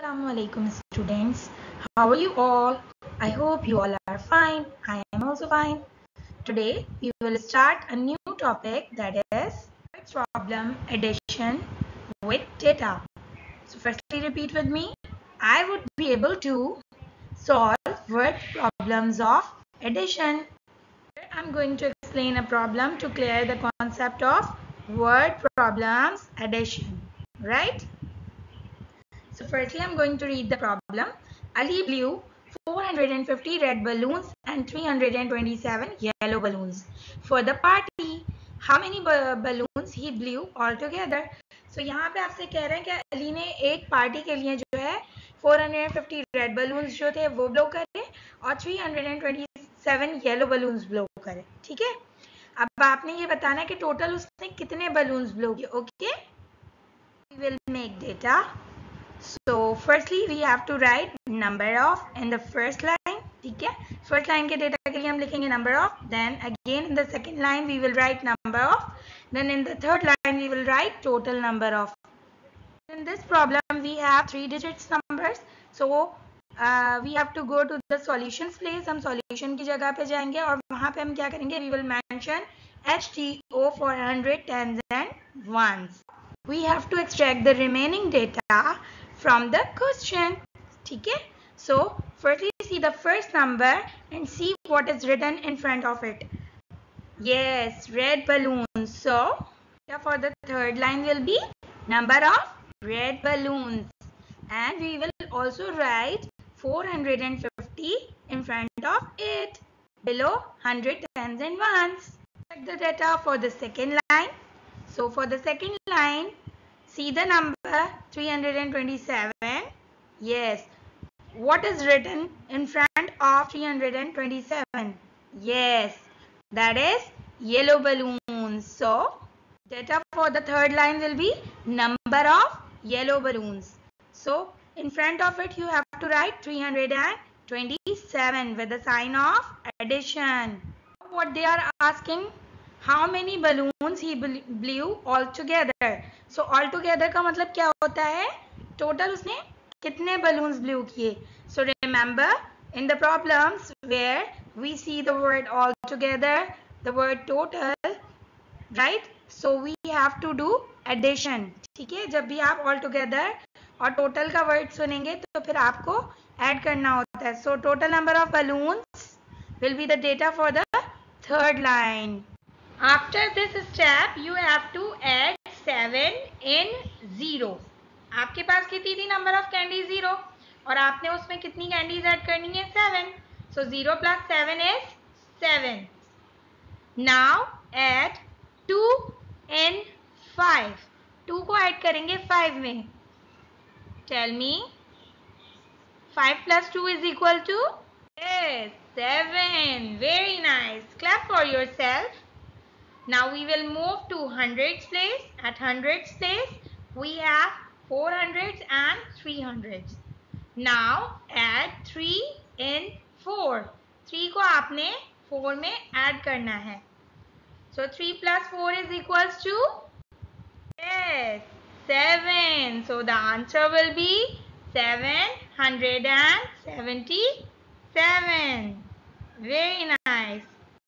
Assalamualaikum students. How are you all? I hope you all are fine. I am also fine. Today we will start a new topic that is problem addition with data. So firstly repeat with me. I would be able to solve word problems of addition. I'm going to explain a problem to clear the concept of word problems addition. Right? Firstly, I'm going to read the problem. Ali blew 450 red balloons and 327 yellow balloons. For the party, how many balloons he blew altogether? So यहाँ पे आपसे कह रहे हैं कि अली ने एक party के लिए जो है 450 रेड बलून्स जो थे वो ब्लो करे और 327 येलो बलून्स ब्लो करे ठीक है अब आपने ये बताना है कि टोटल उसने कितने बलून्स ब्लो किए okay will make data so firstly we have to write number of in the first line ठीक है? फ़र्स्ट लाइन के डेटा के लिए हम लिखेंगे number of then again in the second line we will write number of then in the third line we will write total number of in this problem we have three digits numbers so we have to go to the solution place हम solution की जगह पे जाएँगे और वहाँ पे हम क्या करेंगे? We will mention H T O for hundred ten and one we have to extract the remaining data from the question. Okay? So, firstly see the first number and see what is written in front of it. Yes, red balloons. So, for the third line will be number of red balloons. And we will also write 450 in front of it. Below 100 tens and ones. Check the data for the second line. So, for the second line, See the number 327. Yes. What is written in front of 327? Yes. That is yellow balloons. So, data for the third line will be number of yellow balloons. So, in front of it you have to write 327 with the sign of addition. What they are asking how many balloons he blew all together so all together का मतलब क्या होता है? Total उसने कितने balloons blew किए? So remember in the problems where we see the word all together the word total right so we have to do addition ठीक है? जब भी आप ऑल टुगेदर और टोटल का वर्ड सुनेंगे तो फिर आपको ऐड करना होता है. So total number of balloons will be the data for the third line After this step, you have to add 7 in 0. आपके पास कितनी थी? नंबर ऑफ़ कैंडी ज़ीरो और आपने उसमें कितनी कैंडीज ऐड करनी है? Seven so zero plus seven is seven now add two in five two को ऐड करेंगे फाइव में. Tell me five plus two is equal to seven very nice clap for yourself Now we will move to hundreds place. At hundreds place, we have 400s and 300s. Now add 3 in 4. 3 को आपने 4 में add करना है. So 3 plus 4 is equals to? Yes, 7. So the answer will be 777. Very nice.